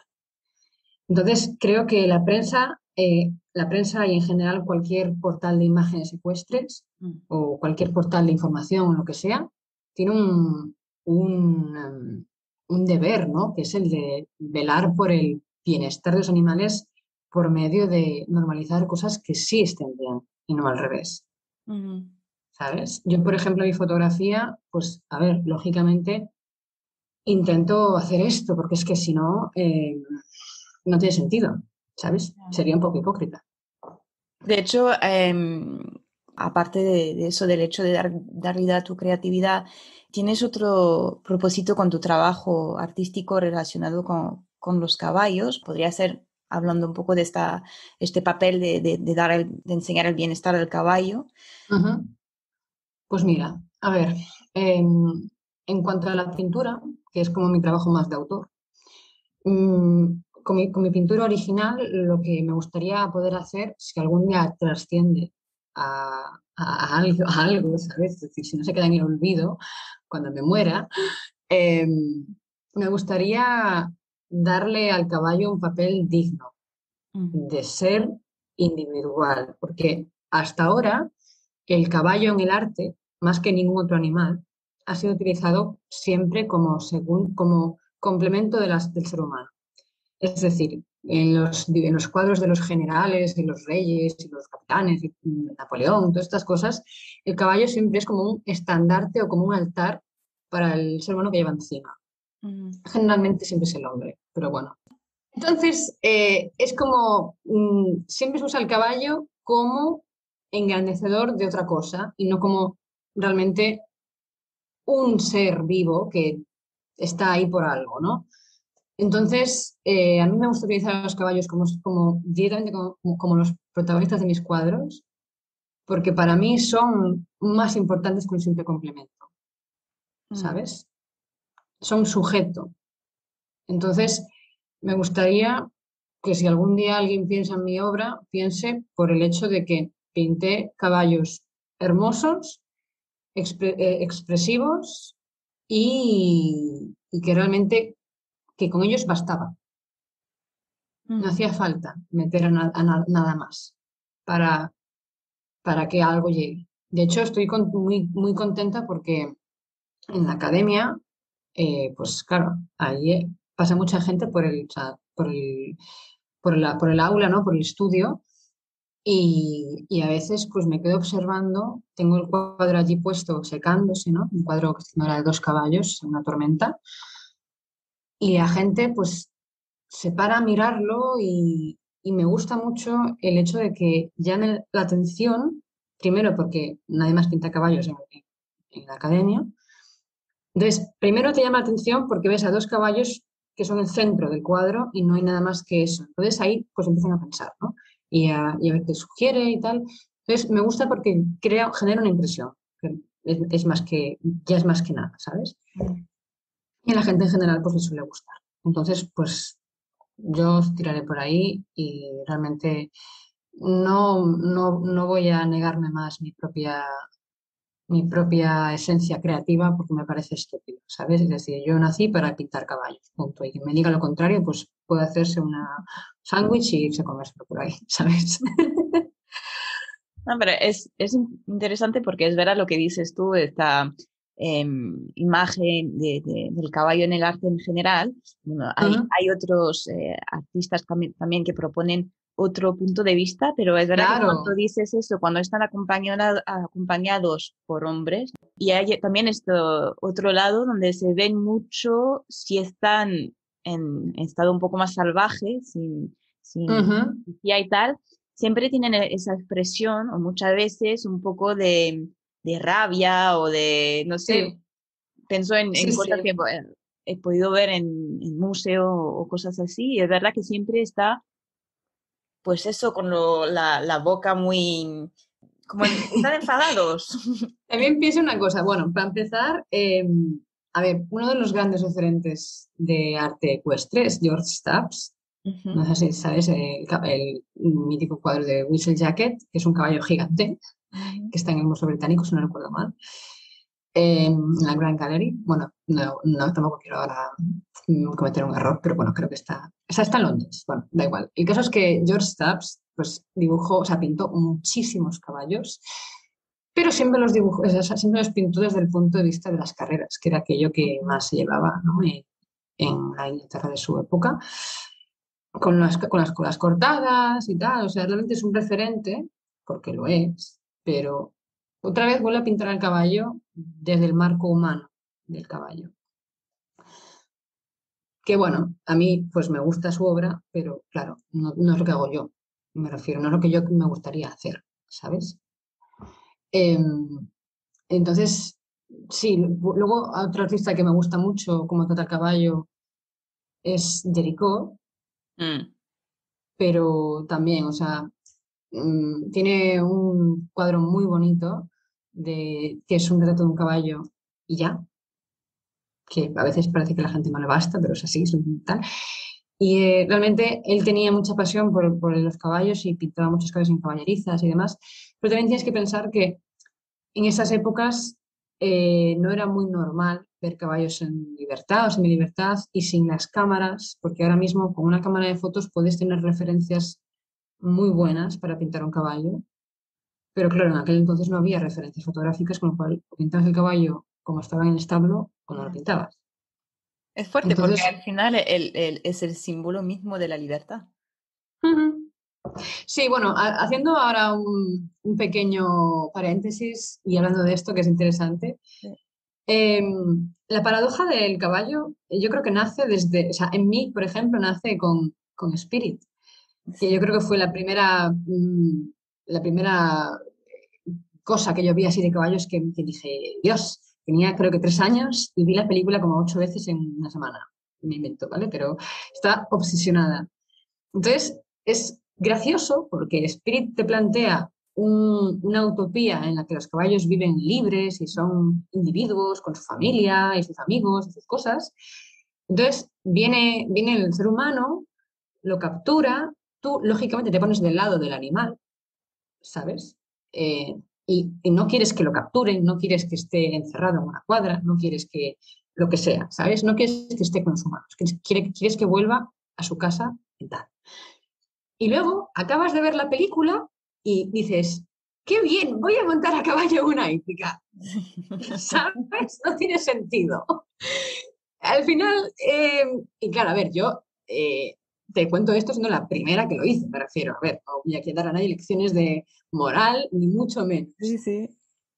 Entonces, creo que la prensa eh, la prensa y en general cualquier portal de imágenes ecuestres mm. o cualquier portal de información o lo que sea, tiene un, um, un, deber, ¿no? Que es el de velar por el bienestar de los animales por medio de normalizar cosas que sí estén bien y no al revés. ¿Sabes? Yo, por ejemplo, mi fotografía, pues, a ver, lógicamente intento hacer esto, porque es que si no, eh, no tiene sentido. ¿sabes? Sería un poco hipócrita. De hecho, em, aparte de, eso, del hecho de dar, dar, vida a tu creatividad, ¿tienes otro propósito con tu trabajo artístico relacionado con, los caballos? Podría ser hablando un poco de esta, este papel de, dar de enseñar el bienestar del caballo. Pues mira, a ver, em, en cuanto a la pintura, que es como mi trabajo más de autor, mm, con mi, pintura original lo que me gustaría poder hacer, si algún día trasciende a, algo, ¿sabes? Es decir, si no se queda en el olvido cuando me muera, em, me gustaría darle al caballo un papel digno de ser individual, porque hasta ahora el caballo en el arte, más que ningún otro animal, ha sido utilizado siempre como, según, como complemento de las, del ser humano. Es decir, en los, en los cuadros de los generales y los reyes y los capitanes y Napoleón, todas estas cosas, el caballo siempre es como un estandarte o como un altar para el ser humano que lleva encima. Generalmente siempre es el hombre, pero bueno. Entonces, eh, es como, mm, siempre se usa el caballo como engrandecedor de otra cosa y no como realmente un ser vivo que está ahí por algo, ¿no? Entonces, eh, a mí me gusta utilizar a los caballos como, como directamente como, los protagonistas de mis cuadros, porque para mí son más importantes que un simple complemento, mm. ¿sabes? Son sujeto. Entonces, me gustaría que si algún día alguien piensa en mi obra, piense por el hecho de que pinté caballos hermosos, eh, expresivos y, y que realmente que con ellos bastaba. No mm. hacía falta meter a, nada más para, para que algo llegue. De hecho, estoy muy, muy contenta porque en la academia eh, pues claro, ahí pasa mucha gente por el, por el, por, la, por el aula, ¿no? por el estudio, y, a veces pues me quedo observando, tengo el cuadro allí puesto secándose, ¿no? Un cuadro que era de dos caballos, una tormenta, y la gente pues se para a mirarlo y, y me gusta mucho el hecho de que llame la atención, primero porque nadie más pinta caballos en, en la academia, entonces, primero te llama la atención porque ves a dos caballos que son el centro del cuadro y no hay nada más que eso. Entonces ahí pues empiezan a pensar, ¿no? Y a, ver qué sugiere y tal. Entonces me gusta porque crea, genera una impresión. Es, más que, ya es más que nada, ¿sabes? Y a la gente en general pues le suele gustar. Entonces, pues yo tiraré por ahí y realmente no, no, no voy a negarme más mi propia mi propia esencia creativa porque me parece estúpido, ¿sabes? Es decir, yo nací para pintar caballos, punto. Y quien me diga lo contrario, pues puede hacerse una sándwich y irse a comérselo por ahí, ¿sabes? No, pero es, es interesante porque es verdad lo que dices tú, esta em, imagen del caballo en el arte en general. hay, hay otros eh, artistas también que proponen otro punto de vista, pero es verdad que cuando dices eso, cuando están acompañados por hombres, y hay también esto otro lado donde se ven mucho si están en estado un poco más salvaje, sin, sin y tal, siempre tienen e-, esa expresión, o muchas veces un poco de, de rabia o de, no sé, pienso en, en cosas que he podido ver en, en museo o cosas así, y es verdad que siempre está pues eso, con la, boca muy... como están enfadados. También pienso una cosa, bueno, para empezar, em, a ver, uno de los grandes referentes de arte ecuestre es George Stubbs. No sé si sabes el, mítico cuadro de Whistle Jacket, que es un caballo gigante, que está en el Museo Británico, si no recuerdo mal en la Grand Gallery. Bueno, no, no tampoco quiero ahora mm, cometer un error, pero bueno, creo que está, esa está en Londres. Bueno, da igual. El caso es que George Stubbs pues dibujó, o sea, pintó muchísimos caballos, pero siempre los dibujó, siempre los pintó desde el punto de vista de las carreras, que era aquello que más se llevaba en, en, la Inglaterra de su época, con las, con las colas cortadas y tal. O sea, realmente es un referente, porque lo es, pero otra vez vuelve a pintar al caballo desde el marco humano del caballo. Que bueno, a mí pues me gusta su obra, pero claro, no, es lo que hago yo. Me refiero, no es lo que yo me gustaría hacer, ¿sabes? Em, entonces, sí, luego otro artista que me gusta mucho como trata el caballo es Jericho, mm. pero también, o sea, Mm, tiene un cuadro muy bonito de, que es un retrato de un caballo y ya, que a veces parece que la gente no le basta, pero es así, es un tal. Y eh, realmente él tenía mucha pasión por, por, los caballos y pintaba muchos caballos en caballerizas y demás, pero también tienes que pensar que en esas épocas eh, no era muy normal ver caballos en libertad o semi libertad y sin las cámaras, porque ahora mismo con una cámara de fotos puedes tener referencias muy buenas para pintar un caballo, pero claro, en aquel entonces no había referencias fotográficas, con lo cual pintabas el caballo como estaba en el establo cuando lo pintabas. Es fuerte porque al final es el símbolo mismo de la libertad. Sí, bueno, haciendo ahora un, pequeño paréntesis y hablando de esto que es interesante, em, la paradoja del caballo yo creo que nace desde, o sea, en mí, por ejemplo, nace con, con Spirit que yo creo que fue la primera, mm, la primera cosa que yo vi así de caballos que, dije, Dios, tenía creo que tres años y vi la película como ocho veces en una semana. Me invento, ¿vale? Pero está obsesionada. Entonces, es gracioso porque Spirit te plantea una utopía en la que los caballos viven libres y son individuos con su familia y sus amigos y sus cosas. Entonces, viene, viene el ser humano, lo captura tú lógicamente te pones del lado del animal, ¿sabes? Eh, y, no quieres que lo capturen, no quieres que esté encerrado en una cuadra, no quieres que lo que sea, ¿sabes? No quieres que esté con sus humanos, quieres, que vuelva a su casa y tal. Y luego acabas de ver la película y dices, qué bien, voy a montar a caballo una hípica. ¿Sabes? No tiene sentido. al final, eh, y claro, a ver, yo eh, te cuento esto siendo la primera que lo hice, me refiero. A ver, no voy a dar a nadie lecciones de moral, ni mucho menos. Sí, sí.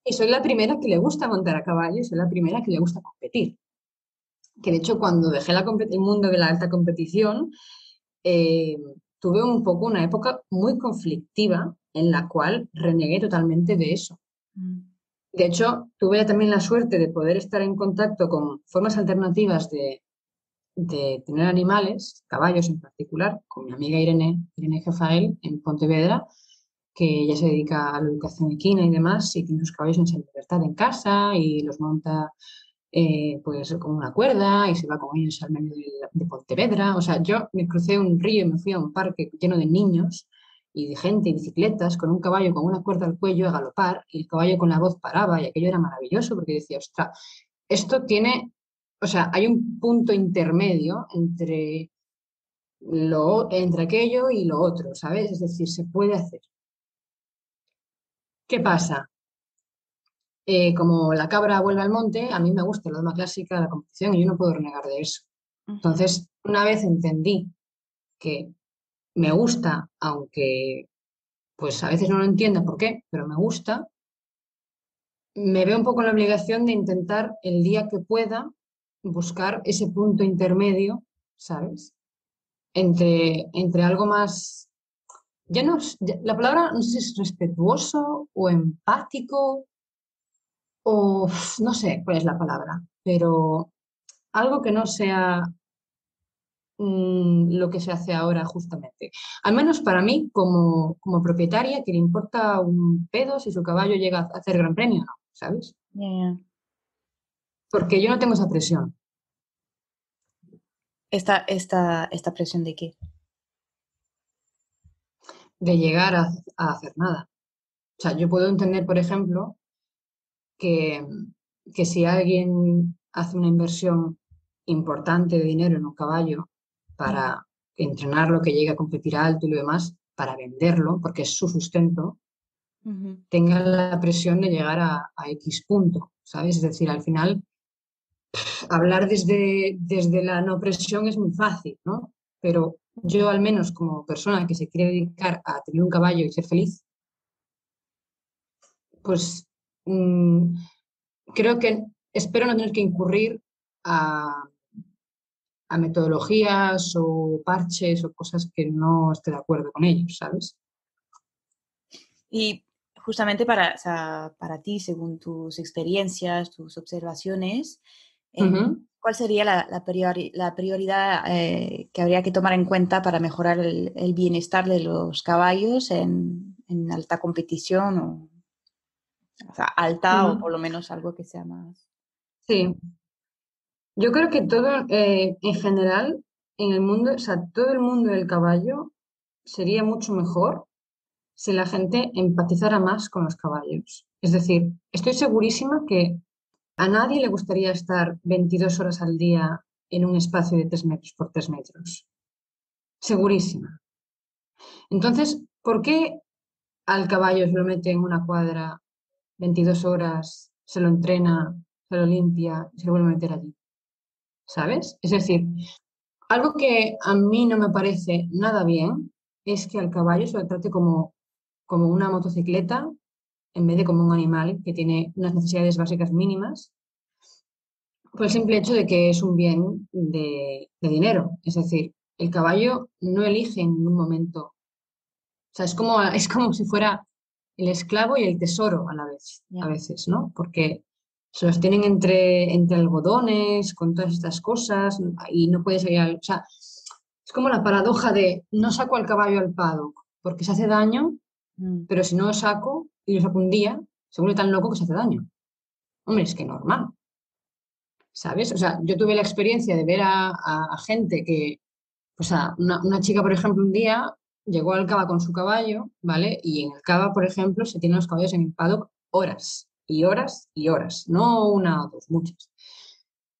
Y soy la primera que le gusta montar a caballo y soy la primera que le gusta competir. Que de hecho, cuando dejé el mundo de la alta competición, eh, tuve un poco una época muy conflictiva en la cual renegué totalmente de eso. Mm. De hecho, tuve también la suerte de poder estar en contacto con formas alternativas de, tener animales, caballos en particular, con mi amiga Irene, Irene Jefael en Pontevedra, que ella se dedica a la educación equina y demás, y tiene sus caballos en libertad en casa y los monta eh, pues con una cuerda y se va con ellos al medio de, Pontevedra. O sea, yo me crucé un río y me fui a un parque lleno de niños y de gente y bicicletas con un caballo con una cuerda al cuello a galopar y el caballo con la voz paraba y aquello era maravilloso porque decía, ostras, esto tiene, o sea, hay un punto intermedio entre, lo, entre aquello y lo otro, ¿sabes? Es decir, se puede hacer. ¿Qué pasa? Eh, como la cabra vuelve al monte, a mí me gusta la dama clásica de la competición y yo no puedo renegar de eso. Entonces, una vez entendí que me gusta, aunque pues a veces no lo entiendo por qué, pero me gusta, me veo un poco en la obligación de intentar el día que pueda buscar ese punto intermedio, ¿sabes? Entre, entre algo más, ya no, la palabra no sé si es respetuoso o empático o no sé cuál es la palabra, pero algo que no sea mm, lo que se hace ahora justamente. Al menos para mí, como, propietaria, que le importa un pedo si su caballo llega a hacer gran premio, ¿no? ¿Sabes? Porque yo no tengo esa presión. ¿Esta, esta, esta presión de qué? De llegar a, a hacer nada. O sea, yo puedo entender, por ejemplo, que, si alguien hace una inversión importante de dinero en un caballo para entrenarlo, que llegue a competir alto y lo demás, para venderlo, porque es su sustento, tenga la presión de llegar a, X punto, ¿sabes? Es decir, al final, hablar desde, desde la no presión es muy fácil, ¿no? Pero yo al menos como persona que se quiere dedicar a tener un caballo y ser feliz, pues Mm, creo que espero no tener que incurrir a, metodologías o parches o cosas que no esté de acuerdo con ellos, ¿sabes? Y justamente para, para ti, según tus experiencias, tus observaciones, em, ¿cuál sería la, prioridad eh, que habría que tomar en cuenta para mejorar el, bienestar de los caballos en, en alta competición o o sea, alta o por lo menos algo que sea más. Sí. Yo creo que todo, eh, en general, en el mundo, o sea, todo el mundo del caballo sería mucho mejor si la gente empatizara más con los caballos. Es decir, estoy segurísima que a nadie le gustaría estar 22 horas al día en un espacio de 3 metros por 3 metros. Segurísima. Entonces, ¿por qué al caballo se lo mete en una cuadra 22 horas, se lo entrena, se lo limpia, se lo vuelve a meter allí. ¿Sabes? Es decir, algo que a mí no me parece nada bien es que al caballo se lo trate como, como una motocicleta en vez de como un animal que tiene unas necesidades básicas mínimas, por el simple hecho de que es un bien de, de dinero. Es decir, el caballo no elige en ningún momento. O sea, es como, es como si fuera el esclavo y el tesoro a la vez, a veces, ¿no? Porque se los tienen entre, entre algodones, con todas estas cosas, y no puedes ir al... O sea, es como la paradoja de no saco al caballo al paddock porque se hace daño, mm. pero si no lo saco y lo saco un día, se vuelve tan loco que se hace daño. Hombre, es que normal. ¿Sabes? O sea, yo tuve la experiencia de ver a, gente que, o sea, una, una, chica, por ejemplo, un día llegó al Cava con su caballo, ¿vale? Y en el Cava, por ejemplo, se tienen los caballos en el paddock horas y horas y horas, no una o dos, muchas.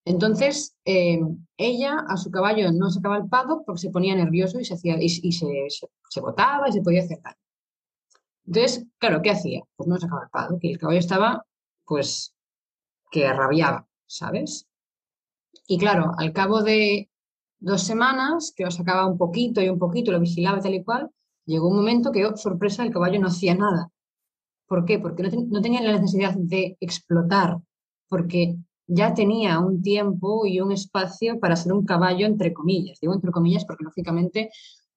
Entonces, eh, ella a su caballo no sacaba el paddock porque se ponía nervioso y se, hacía, y, se, botaba y se podía hacer. Entonces, claro, ¿qué hacía? Pues no sacaba el paddock y el caballo estaba, pues, que rabiaba, ¿sabes? Y claro, al cabo de dos semanas, que lo sacaba un poquito y un poquito, lo vigilaba tal y cual, llegó un momento que, oh, sorpresa, el caballo no hacía nada. ¿Por qué? Porque no, tenía la necesidad de explotar, porque ya tenía un tiempo y un espacio para ser un caballo entre comillas. Digo entre comillas porque lógicamente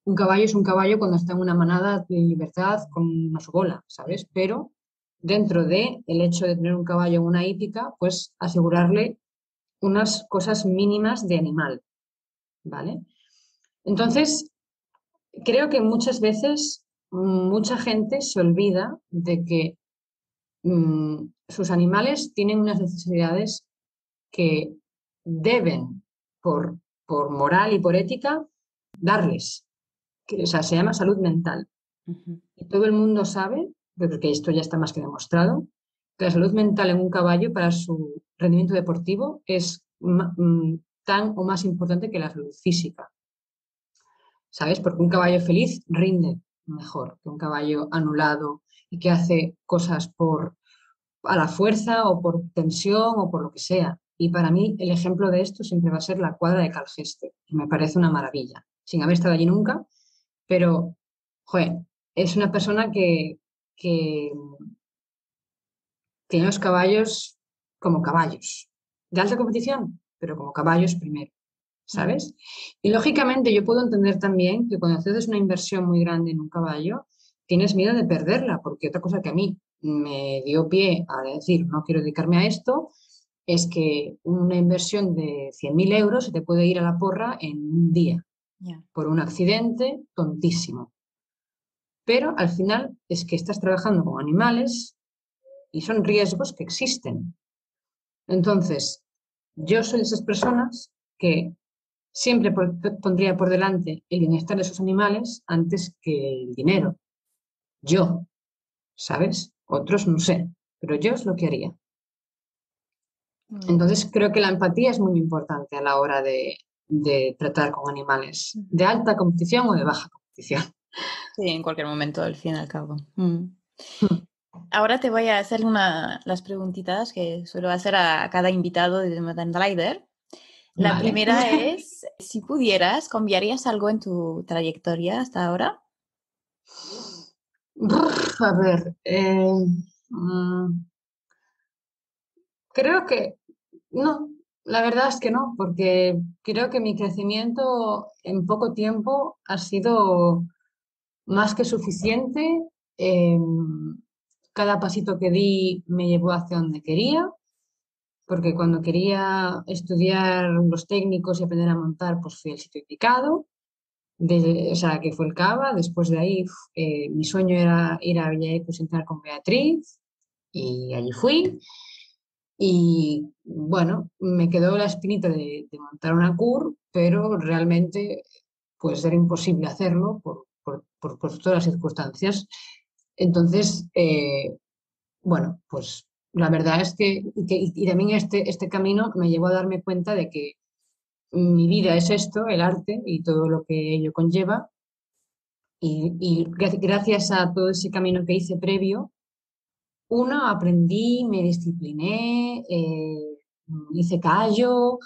un caballo es un caballo cuando está en una manada de libertad con una su bola, ¿sabes? Pero dentro de el hecho de tener un caballo en una hípica, pues asegurarle unas cosas mínimas de animal, ¿vale? Entonces, creo que muchas veces mucha gente se olvida de que mm, sus animales tienen unas necesidades que deben, por, por moral y por ética, darles. Que, o sea, se llama salud mental. Y todo el mundo sabe, porque esto ya está más que demostrado, que la salud mental en un caballo para su rendimiento deportivo es mm, tan o más importante que la salud física. ¿Sabes? Porque un caballo feliz rinde mejor que un caballo anulado y que hace cosas por a la fuerza o por tensión o por lo que sea. Y para mí el ejemplo de esto siempre va a ser la cuadra de Calgeste, me parece una maravilla, sin haber estado allí nunca, pero, joder, es una persona que, que tiene los caballos como caballos, de alta competición, pero como caballos primero, ¿sabes? Y lógicamente yo puedo entender también que cuando haces una inversión muy grande en un caballo, tienes miedo de perderla, porque otra cosa que a mí me dio pie a decir, no quiero dedicarme a esto, es que una inversión de 100.000 euros se te puede ir a la porra en un día por un accidente tontísimo. Pero al final es que estás trabajando con animales y son riesgos que existen. Entonces, yo soy de esas personas que siempre pondría por delante el bienestar de esos animales antes que el dinero. Yo, ¿sabes? Otros no sé, pero yo es lo que haría. Entonces creo que la empatía es muy importante a la hora de, tratar con animales de alta competición o de baja competición. Sí, en cualquier momento, al fin y al cabo. Mm. Ahora te voy a hacer una, las preguntitas que suelo hacer a cada invitado de Modern Rider. La primera es, si pudieras, ¿cambiarías algo en tu trayectoria hasta ahora? A ver, eh, mm, creo que no, la verdad es que no, porque creo que mi crecimiento en poco tiempo ha sido más que suficiente. Em, cada pasito que di me llevó hacia donde quería, porque cuando quería estudiar los técnicos y aprender a montar, pues fui al sitio indicado, o sea, que fue el Cava. Después de ahí, eh, mi sueño era ir a Villaecos y entrar con Beatriz, y allí fui. Y bueno, me quedó la espinita de, montar una CUR, pero realmente pues era imposible hacerlo por, todas las circunstancias. Entonces, eh, bueno, pues la verdad es que, y, también este, este camino me llevó a darme cuenta de que mi vida es esto, el arte y todo lo que ello conlleva. Y, y gracias a todo ese camino que hice previo, uno, aprendí, me discipliné, eh, hice callo,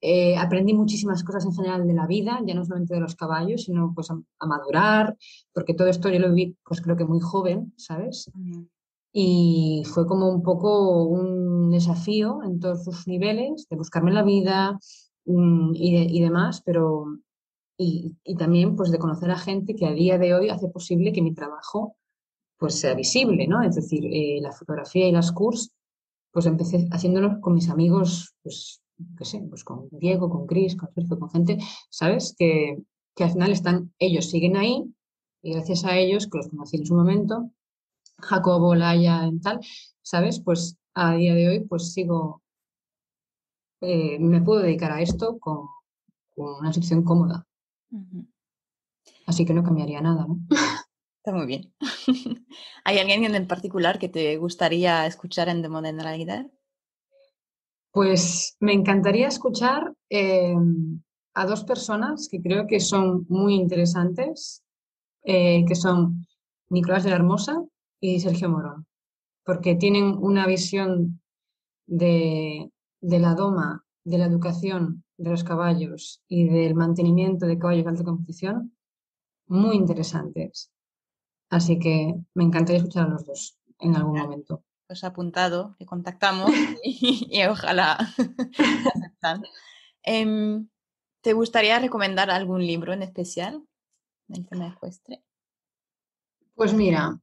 eh, aprendí muchísimas cosas en general de la vida, ya no solamente de los caballos, sino pues a, madurar, porque todo esto yo lo vi pues creo que muy joven, ¿sabes? Y fue como un poco un desafío en todos sus niveles, de buscarme la vida mm, y, demás, pero y, y, también pues de conocer a gente que a día de hoy hace posible que mi trabajo pues sea visible, ¿no? Es decir, eh, la fotografía y las curs, pues empecé haciéndolos con mis amigos, pues, qué sé, pues con Diego, con Chris, con Sergio, con gente, ¿sabes? Que, que al final están, ellos siguen ahí y gracias a ellos, que los conocí en su momento, Jacobo, Laia, en tal, ¿sabes? Pues a día de hoy, pues sigo, eh, me puedo dedicar a esto con, una situación cómoda. Así que no cambiaría nada, ¿no? muy bien. ¿Hay alguien en particular que te gustaría escuchar en The Modern Rider? Pues me encantaría escuchar em, a dos personas que creo que son muy interesantes, eh, que son Nicolás de la Hermosa y Sergio Morón, porque tienen una visión de, de la doma de la educación de los caballos y del mantenimiento de caballos de alta competición muy interesantes. Así que me encantaría escuchar a los dos en algún momento. Pues apuntado, te contactamos y, ojalá em, ¿Te gustaría recomendar algún libro en especial del tema ecuestre? Pues mira,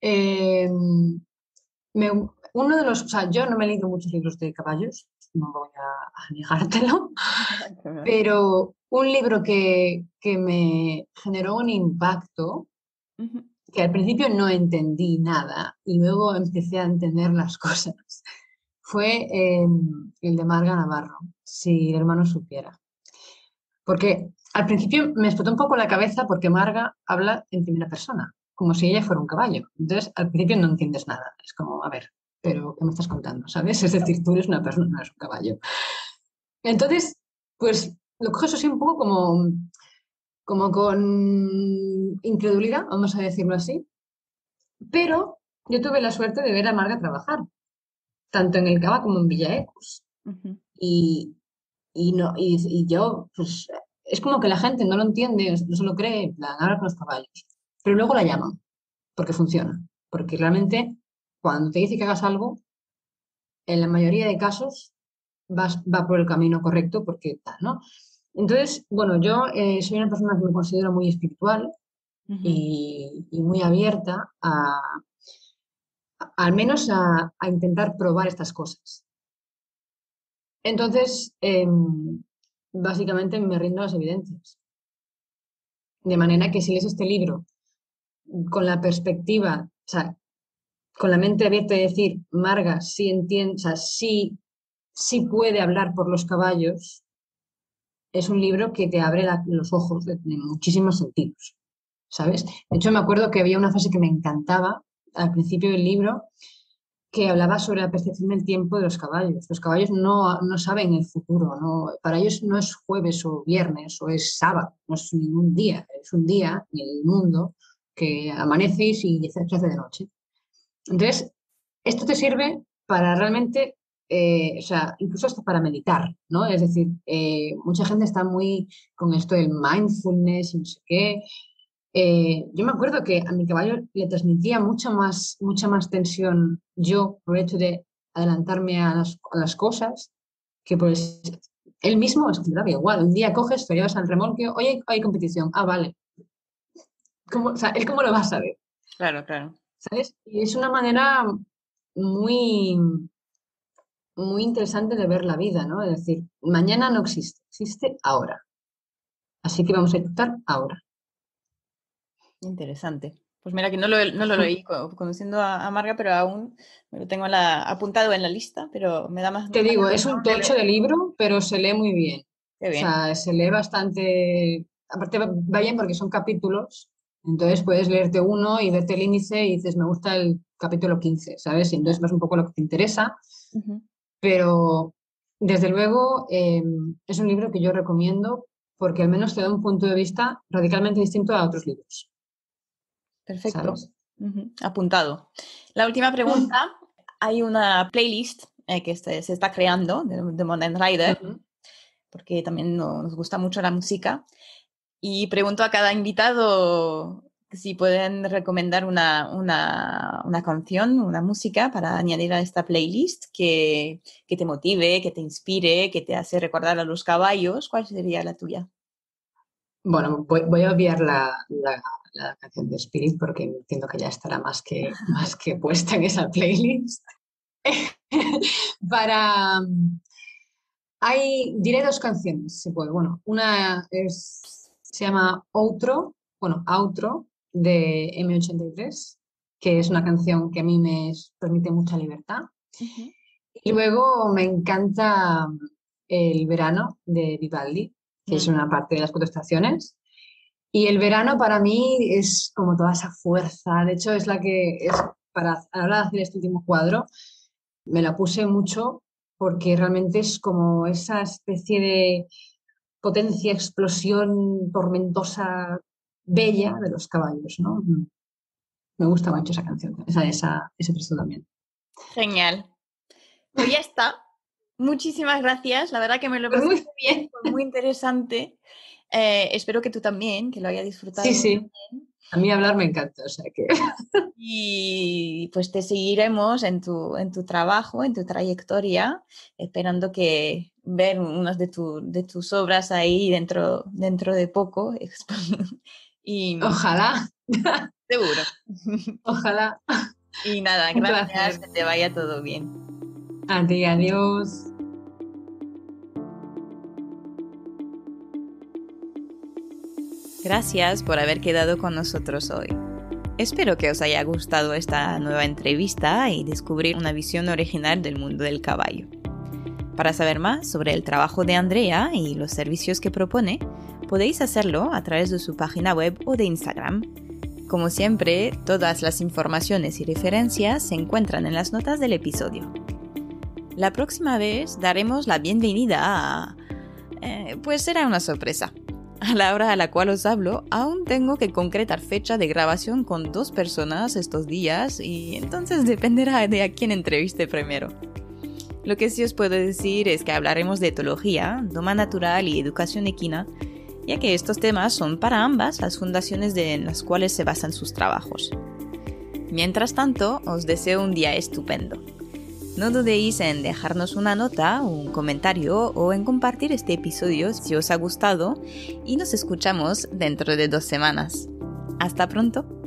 em, uno de los, o sea, yo no me he leído muchos libros de caballos, no voy a, negártelo, pero un libro que, me generó un impacto, que al principio no entendí nada y luego empecé a entender las cosas, fue em, el de Marga Navarro, si el hermano supiera. Porque al principio me explotó un poco la cabeza porque Marga habla en primera persona, como si ella fuera un caballo. Entonces, al principio no entiendes nada. Es como, a ver, pero ¿qué me estás contando? ¿Sabes? Es decir, tú eres una persona, no eres un caballo. Entonces, pues lo coges así un poco como, como con incredulidad, vamos a decirlo así. Pero yo tuve la suerte de ver a Marga trabajar, tanto en el Cava como en Villa y, y, no, y, yo, pues es como que la gente no lo entiende, no se lo cree, en plan, habla con los caballos. Pero luego la llaman, porque funciona. Porque realmente, cuando te dice que hagas algo, en la mayoría de casos vas, va por el camino correcto, porque tal, ¿no? Entonces, bueno, yo eh, soy una persona que me considero muy espiritual y, muy abierta a, al menos a, a intentar probar estas cosas. Entonces, em, básicamente me rindo a las evidencias. De manera que si lees este libro con la perspectiva, o sea, con la mente abierta y decir, Marga, sí entiende, o sea, sí, puede hablar por los caballos, es un libro que te abre los ojos en muchísimos sentidos, ¿sabes? De hecho, me acuerdo que había una frase que me encantaba al principio del libro, que hablaba sobre la percepción del tiempo de los caballos. Los caballos no, no saben el futuro, no, para ellos no es jueves o viernes o es sábado, no es ningún día, es un día en el mundo que amaneces y se hace de noche. Entonces, esto te sirve para realmente, eh, o sea, incluso hasta para meditar, ¿no? Es decir, eh, mucha gente está muy con esto del mindfulness y no sé qué, eh, yo me acuerdo que a mi caballo le transmitía mucha más, mucha más tensión yo por el hecho de adelantarme a las, cosas que pues él mismo es igual. Un día coges, te llevas al remolque, oye, hay competición. Ah, vale. ¿Cómo, o sea, él cómo lo va a saber. Claro, claro. ¿Sabes? Y es una manera muy, muy interesante de ver la vida, ¿no? Es decir, mañana no existe, existe ahora. Así que vamos a ejecutar ahora. Interesante. Pues mira que no lo, no lo leí conociendo a, Marga, pero aún me lo tengo la, apuntado en la lista, pero me da más... Te digo, es un tocho de libro, pero se lee muy bien. O sea, se lee bastante... Aparte va bien porque son capítulos, entonces puedes leerte uno y verte el índice y dices, me gusta el capítulo 15, ¿sabes? Y entonces vas un poco lo que te interesa. Pero desde luego em, es un libro que yo recomiendo porque al menos te da un punto de vista radicalmente distinto a otros libros. Perfecto. Apuntado. La última pregunta. Hay una playlist eh, que se, está creando de, Modern Rider, porque también nos gusta mucho la música. Y pregunto a cada invitado si pueden recomendar una, una, canción, una música para añadir a esta playlist que, que, te motive, que te inspire, que te hace recordar a los caballos. ¿Cuál sería la tuya? Bueno, voy, a obviar la, la canción de Spirit porque entiendo que ya estará más que, más que puesta en esa playlist. Para... Hay, diré dos canciones, se puede. Bueno, una es, se llama Outro, bueno, Outro de M83, que es una canción que a mí me permite mucha libertad. Y luego me encanta El verano de Vivaldi, que es mm. una parte de las cuatro estaciones. Y el verano para mí es como toda esa fuerza. De hecho, es la que es para ahora hacer este último cuadro. Me la puse mucho porque realmente es como esa especie de potencia, explosión tormentosa, bella de los caballos, ¿no? Me gusta mucho esa canción, esa, esa, ese texto también. Genial. Pues ya está. Muchísimas gracias, la verdad que me lo pasé muy bien, muy interesante. Eh, espero que tú también, que lo haya disfrutado. Sí, sí. A mí hablar me encanta, o sea que... Y pues te seguiremos en tu, en tu trabajo, en tu trayectoria, esperando que ver unas de, de tus obras ahí dentro, dentro de poco. y, Ojalá. Seguro. Ojalá. Y nada, gracias, que te vaya todo bien. A ti, adiós. Gracias por haber quedado con nosotros hoy. Espero que os haya gustado esta nueva entrevista y descubrir una visión original del mundo del caballo. Para saber más sobre el trabajo de Andrea y los servicios que propone, podéis hacerlo a través de su página web o de Instagram. Como siempre, todas las informaciones y referencias se encuentran en las notas del episodio. La próxima vez daremos la bienvenida a... Eh, pues será una sorpresa. A la hora a la cual os hablo, aún tengo que concretar fecha de grabación con dos personas estos días y entonces dependerá de a quién entreviste primero. Lo que sí os puedo decir es que hablaremos de etología, doma natural y educación equina, ya que estos temas son para ambas las fundaciones en las cuales se basan sus trabajos. Mientras tanto, os deseo un día estupendo. No dudéis en dejarnos una nota, un comentario o en compartir este episodio si os ha gustado y nos escuchamos dentro de dos semanas. Hasta pronto.